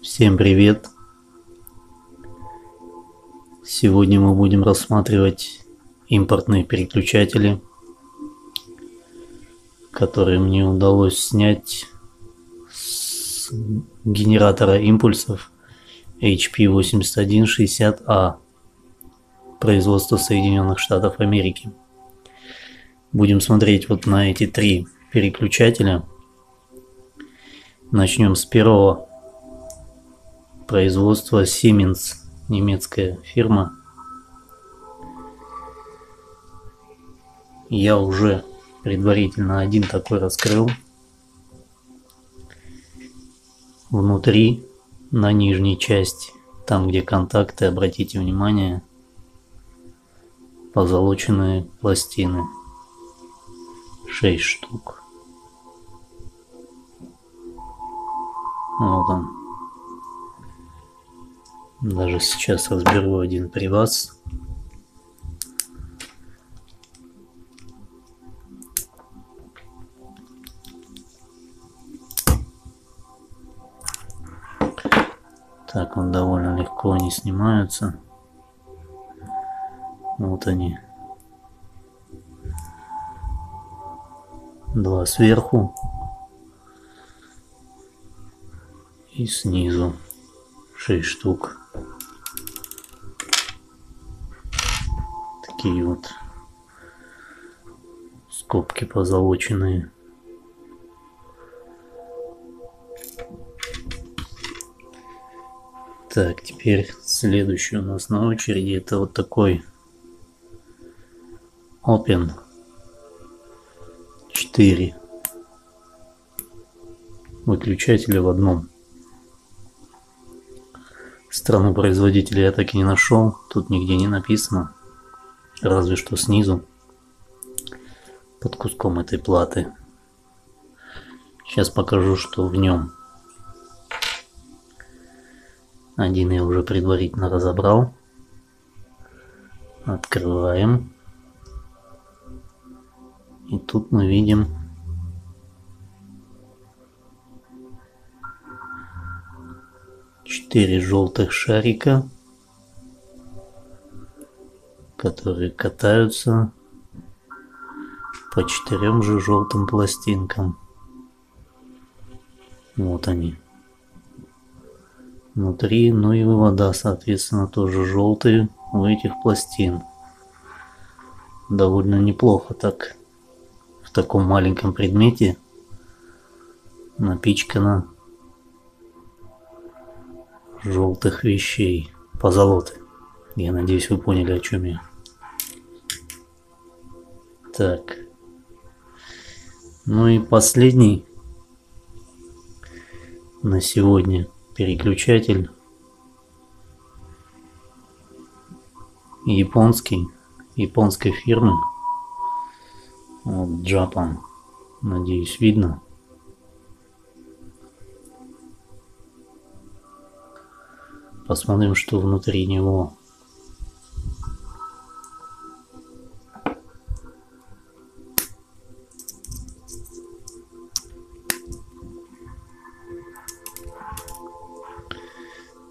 Всем привет! Сегодня мы будем рассматривать импортные переключатели, которые мне удалось снять с генератора импульсов HP8160A производства Соединенных Штатов Америки. Будем смотреть вот на эти три переключателя. Начнем с первого производства Siemens, немецкая фирма. Я уже предварительно один такой раскрыл. Внутри, на нижней части, там где контакты, обратите внимание, позолоченные пластины. 6 штук. Вот он. Даже сейчас разберу один при вас. Так, он довольно легко они снимаются. Вот они. Два сверху и снизу. Шесть штук. Такие вот скобки позолоченные. Так, теперь следующий у нас на очереди это вот такой Open 4 выключателя в одном. Страну производителя я так и не нашел, тут нигде не написано разве что снизу под куском этой платы. Сейчас покажу, что в нем. Один я уже предварительно разобрал. Открываем. И тут мы видим четыре желтых шарика которые катаются по четырем же желтым пластинкам. Вот они. Внутри, ну и вывода, соответственно, тоже желтые у этих пластин. Довольно неплохо так в таком маленьком предмете напичкано желтых вещей, позолоты. Я надеюсь, вы поняли, о чем я. Так. Ну и последний на сегодня переключатель японский, японской фирмы. Вот Japan. Надеюсь, видно. Посмотрим, что внутри него.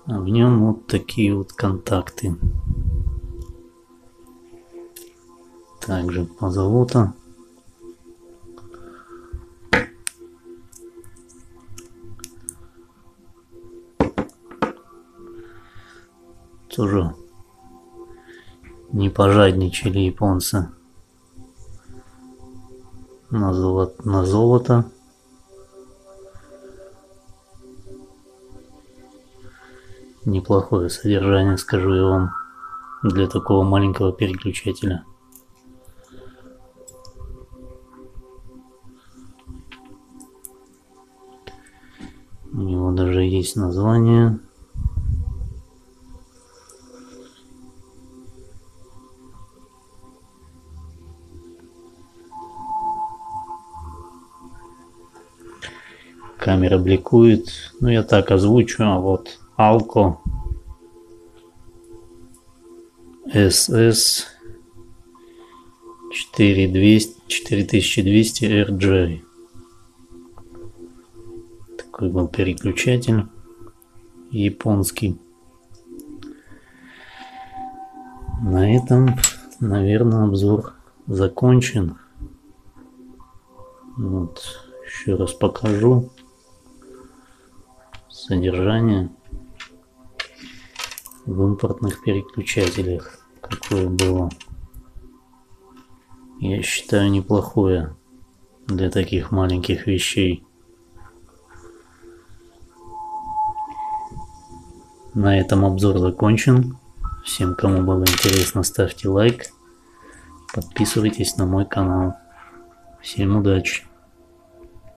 А в нем вот такие вот контакты. Также позолота. Тоже не пожадничали японцы на золото. На золото. Неплохое содержание, скажу я вам, для такого маленького переключателя. У него даже есть название. Камера бликует. Ну, я так озвучу, а вот SS 4200 4200 RJ. Такой был переключатель. японский. На этом, наверное, обзор закончен. Вот, еще раз покажу содержание в импортных переключателях, какое было. Я считаю неплохое для таких маленьких вещей. На этом обзор закончен. Всем, кому было интересно, ставьте лайк. Подписывайтесь на мой канал. Всем удачи!